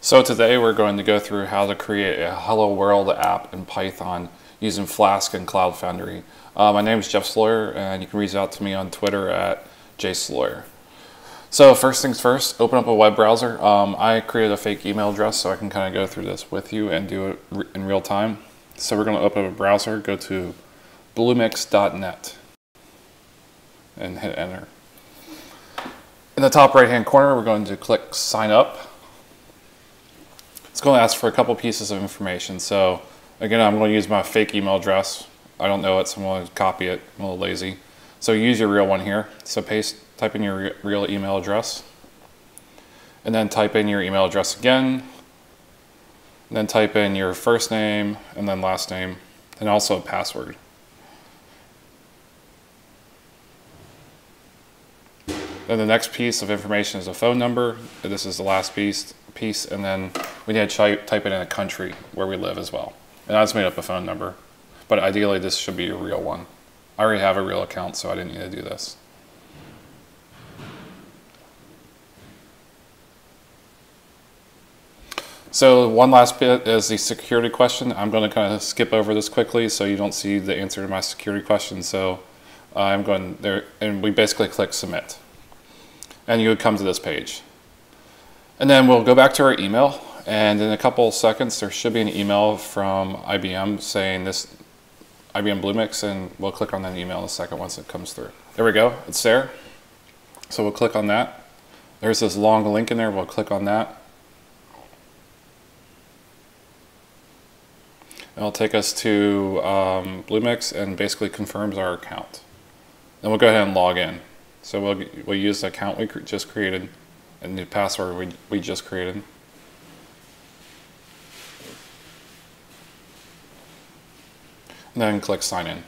So today we're going to go through how to create a Hello World app in Python using Flask and Cloud Foundry. Uh, my name is Jeff Sloyer and you can reach out to me on Twitter at jsloyer. So first things first, open up a web browser. Um, I created a fake email address so I can kind of go through this with you and do it in real time. So we're going to open up a browser, go to bluemix.net and hit enter. In the top right hand corner, we're going to click sign up. It's going to ask for a couple pieces of information. So again, I'm going to use my fake email address. I don't know it, so I'm going to copy it. I'm a little lazy. So use your real one here. So paste, type in your real email address. And then type in your email address again. And then type in your first name and then last name and also a password. Then the next piece of information is a phone number. This is the last piece, piece and then we need to type it in a country where we live as well. And I just made up a phone number, but ideally this should be a real one. I already have a real account, so I didn't need to do this. So one last bit is the security question. I'm going to kind of skip over this quickly so you don't see the answer to my security question. So I'm going there, and we basically click submit and you would come to this page. And then we'll go back to our email and in a couple seconds there should be an email from IBM saying this IBM Bluemix and we'll click on that email in a second once it comes through. There we go, it's there. So we'll click on that. There's this long link in there, we'll click on that. It'll take us to um, Bluemix and basically confirms our account. Then we'll go ahead and log in. So we'll, we'll use the account we just created and the password we, we just created. And then click sign in.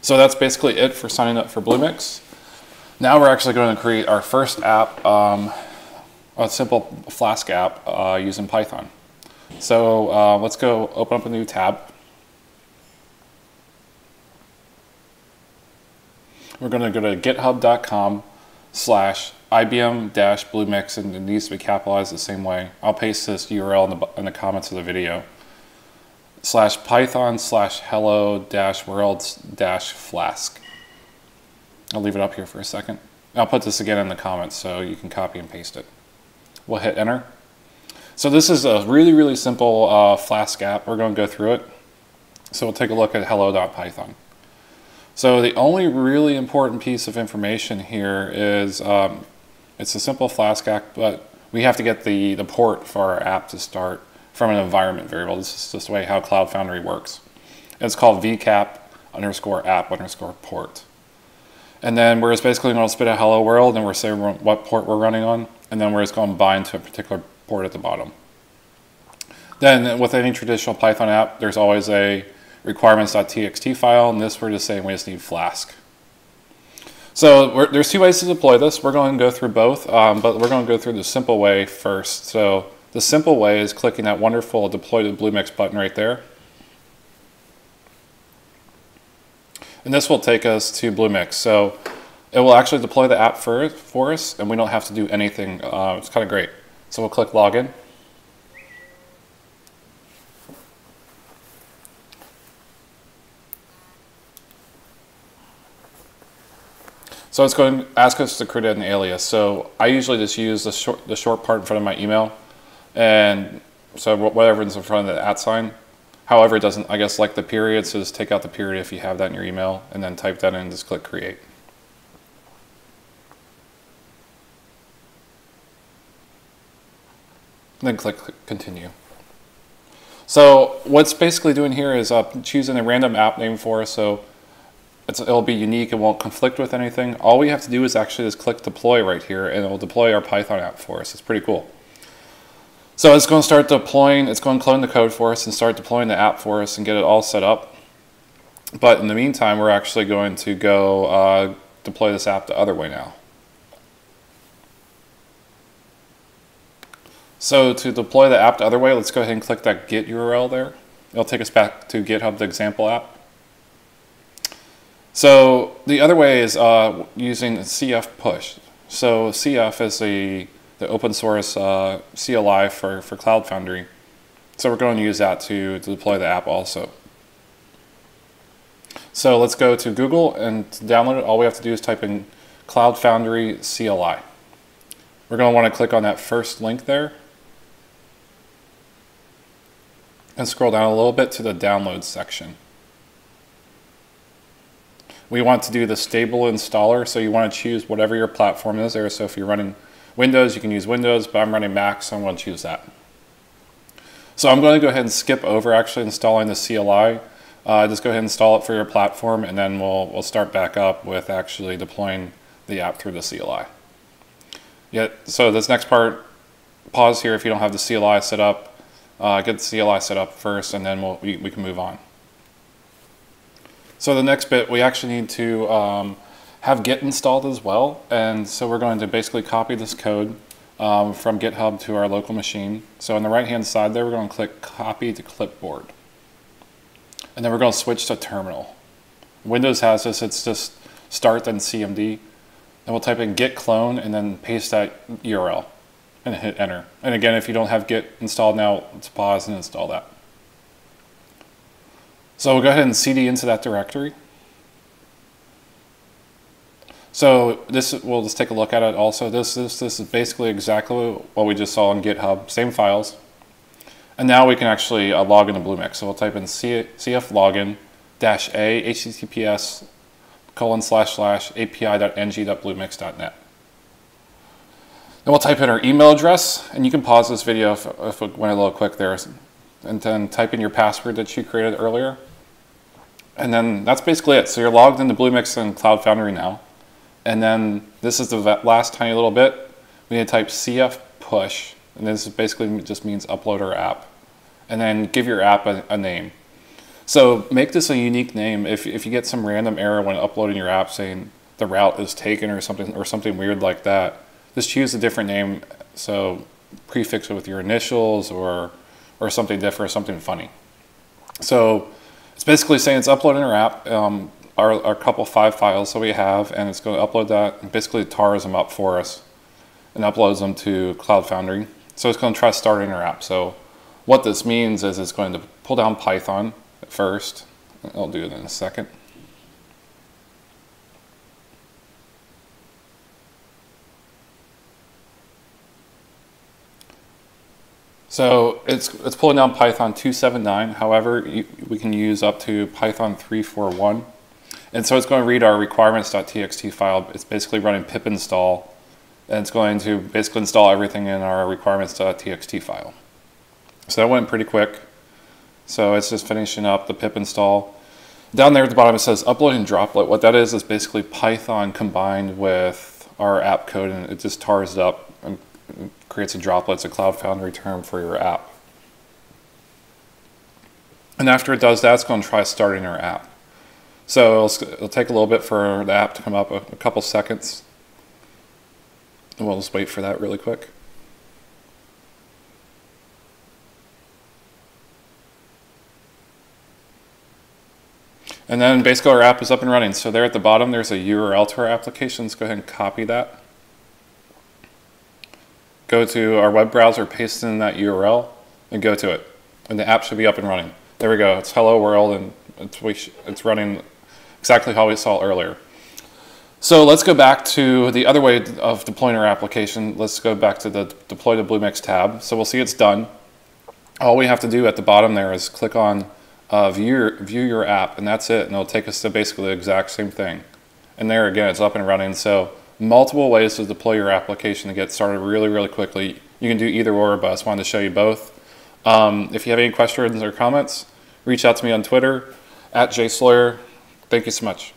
So that's basically it for signing up for Bluemix. Now we're actually going to create our first app, um, a simple Flask app uh, using Python. So uh, let's go open up a new tab. we're going to go to github.com slash IBM dash Bluemix and it needs to be capitalized the same way. I'll paste this URL in the, in the comments of the video. Slash python slash hello dash worlds dash flask. I'll leave it up here for a second. I'll put this again in the comments so you can copy and paste it. We'll hit enter. So this is a really, really simple uh, Flask app. We're going to go through it. So we'll take a look at hello.python. So the only really important piece of information here is um, it's a simple Flask app, but we have to get the, the port for our app to start from an environment variable. This is just the way how Cloud Foundry works. It's called vcap underscore app underscore port. And then we're just basically going to spit a hello world and we're saying what port we're running on, and then we're just going to bind to a particular port at the bottom. Then with any traditional Python app, there's always a requirements.txt file, and this we're just saying we just need Flask. So there's two ways to deploy this. We're going to go through both, um, but we're going to go through the simple way first. So the simple way is clicking that wonderful deploy to Bluemix button right there. And this will take us to Bluemix. So it will actually deploy the app for, for us, and we don't have to do anything. Uh, it's kind of great. So we'll click Login. So it's going to ask us to create an alias. So I usually just use the short, the short part in front of my email. And so whatever is in front of the at sign. However, it doesn't, I guess, like the period, so just take out the period if you have that in your email, and then type that in and just click create. Then click continue. So what's basically doing here is uh, choosing a random app name for us. So it'll be unique, it won't conflict with anything. All we have to do is actually just click deploy right here and it will deploy our Python app for us. It's pretty cool. So it's going to start deploying, it's going to clone the code for us and start deploying the app for us and get it all set up. But in the meantime, we're actually going to go uh, deploy this app the other way now. So to deploy the app the other way, let's go ahead and click that Git URL there. It'll take us back to GitHub, the example app. So the other way is uh, using CF push. So CF is a the open source uh, CLI for, for Cloud Foundry. So we're going to use that to, to deploy the app also. So let's go to Google and to download it. All we have to do is type in Cloud Foundry CLI. We're going to want to click on that first link there and scroll down a little bit to the download section. We want to do the stable installer, so you want to choose whatever your platform is there. So if you're running Windows, you can use Windows, but I'm running Mac, so I'm going to choose that. So I'm going to go ahead and skip over actually installing the CLI. Uh, just go ahead and install it for your platform, and then we'll, we'll start back up with actually deploying the app through the CLI. Yeah, so this next part, pause here if you don't have the CLI set up. Uh, get the CLI set up first, and then we'll, we, we can move on. So the next bit, we actually need to um, have Git installed as well. And so we're going to basically copy this code um, from GitHub to our local machine. So on the right-hand side there, we're going to click Copy to Clipboard. And then we're going to switch to Terminal. Windows has this, it's just start then CMD. And we'll type in git clone and then paste that URL and hit enter. And again, if you don't have Git installed now, let's pause and install that. So we'll go ahead and cd into that directory. So this, we'll just take a look at it also. This, this, this is basically exactly what we just saw on GitHub, same files. And now we can actually uh, log into Bluemix. So we'll type in cf login dash a https colon slash slash api.ng.bluemix.net. Then we'll type in our email address, and you can pause this video if, if it went a little quick there, and then type in your password that you created earlier. And then that's basically it. So you're logged into Bluemix and Cloud Foundry now. And then this is the last tiny little bit. We need to type cf push, and this basically just means upload our app. And then give your app a, a name. So make this a unique name. If, if you get some random error when uploading your app saying the route is taken or something or something weird like that, just choose a different name. So prefix it with your initials or or something different, something funny. So it's basically saying it's uploading our app, um, our, our couple five files that we have, and it's going to upload that and basically tars them up for us and uploads them to Cloud Foundry. So it's going to try starting our app. So what this means is it's going to pull down Python at first. I'll do it in a second. So it's, it's pulling down Python 279. However, you, we can use up to Python 341. And so it's going to read our requirements.txt file. It's basically running pip install. And it's going to basically install everything in our requirements.txt file. So that went pretty quick. So it's just finishing up the pip install. Down there at the bottom it says uploading droplet. What that is is basically Python combined with our app code and it just tars it up and creates a droplet, it's a Cloud Foundry term for your app. And after it does that, it's going to try starting our app. So it'll, it'll take a little bit for the app to come up, a, a couple seconds. And we'll just wait for that really quick. And then basically our app is up and running. So there at the bottom, there's a URL to our application. Let's go ahead and copy that go to our web browser, paste in that URL, and go to it. And the app should be up and running. There we go. It's hello world, and it's, it's running exactly how we saw earlier. So let's go back to the other way of deploying our application. Let's go back to the deploy to Bluemix tab. So we'll see it's done. All we have to do at the bottom there is click on uh, view, your, view your app, and that's it. And it'll take us to basically the exact same thing. And there again, it's up and running. So multiple ways to deploy your application to get started really, really quickly. You can do either or, but I just wanted to show you both. Um, if you have any questions or comments, reach out to me on Twitter at jsloyer. Thank you so much.